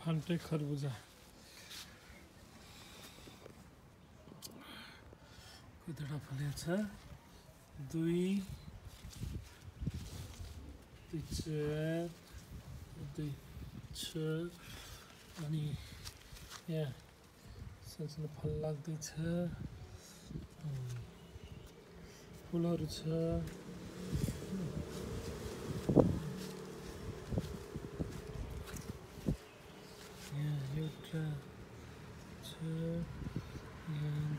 फान्टे खरबुजा। कतिवटा फलेको छ दुई दुई चार दुई छ अनि यहाँ सानसानो फल लाग्दैछ। फुलहरू छ। एउटा छ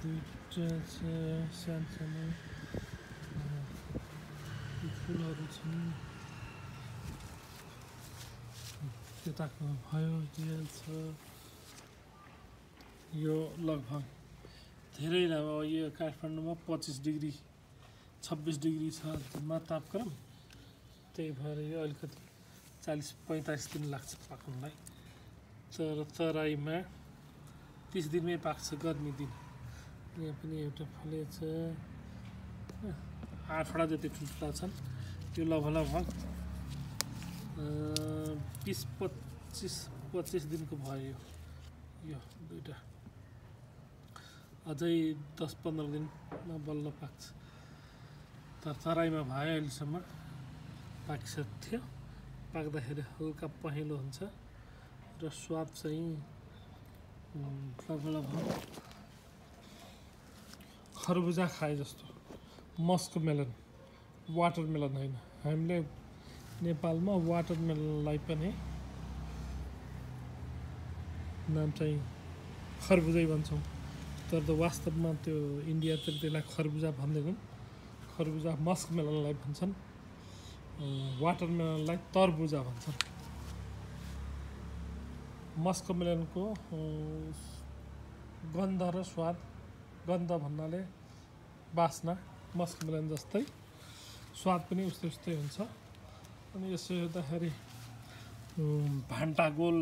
दुईवटा छ सानसानो फुलहरू छन् त्यताको भयो छ यो लगभग धेरै अब यो काठमाडौँमा पच्चिस डिग्री छब्बिस डिग्री छ दिनमा तापक्रम त्यही भएर यो अलिकति चालिस पैँतालिस दिन लाग्छ पाक्नलाई तर तराईमा तिस दिनमै पाक्छ गर्मी दिन। यहाँ पनि एउटा फलेछ आठवटा जति ठुल्ठुला छन् यो लगभग बिस पच्चिस पच्चिस दिनको भयो। यो दुइटा अझै दस पन्ध्र दिनमा बल्ल पाक्छ तर तराईमा भयो अहिलेसम्म। पाकिसकेको थियो पाक्दाखेरि हल्का पहेँलो हुन्छ। र स्वाद चाहिँ लगभग खरबुजा खाए जस्तो मस्को मेलन वाटर होइन हामीले नेपालमा वाटर मेलनलाई पनि नाम चाहिँ खरबुजै भन्छौँ तर त वास्तवमा त्यो इन्डियातिर त्यसलाई खरबुजा भन्दैनन् खरबुजा मस्क मेलनलाई भन्छन् वाटर मेलनलाई तरबुजा भन्छन् मस्क मेलनको अँ, गन्ध र स्वाद गन्ध भन्नाले बास्ना मस्क मेलन जस्तै स्वाद पनि उस्तै उस्तै हुन्छ। अनि यसो हेर्दाखेरि भान्टा गोल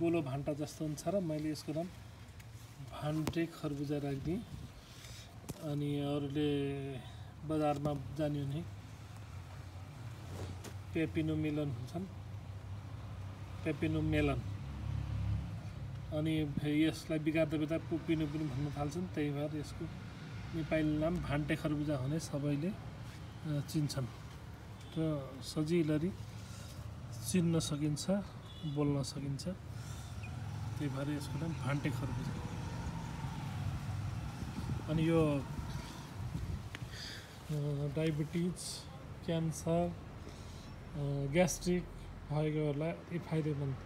गोलो भान्टा जस्तो हुन्छ र मैले यसको नाम भान्टे खरबुजा राखिदिएँ। अनि अरूले बजारमा जान्यो भने पेपिनो मेलन भन्छन् पेपिनो मेलन। अनि यसलाई बिगार्दा बिगार्दा पुपिनो पनि भन्न थाल्छन् त्यही भएर यसको नेपाली नाम भान्टे खरबुजा हुने सबैले चिन्छन्। र सजिलरी चिन्न सकिन्छ बोल्न सकिन्छ त्यही भएर यसको नाम भान्टे खरबुजा। अनि यो डायबिटिज क्यान्सर ग्यास्ट्रिक भएकोहरूलाई अति फाइदेमन्द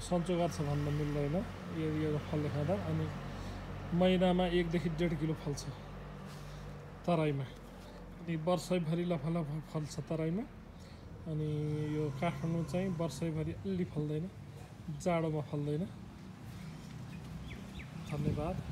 सन्चो गर्छ भन्न मिल्दैन। यो यो फलले खाँदा। अनि महिनामा एकदेखि डेढ किलो फल्छ। तराईमा। अनि वर्षैभरि लफालफ फल्छ तराईमा। अनि यो काठमाडौँ चाहिँ वर्षैभरि अलि फल्दैन। जाडोमा फल्दैन। धन्यवाद।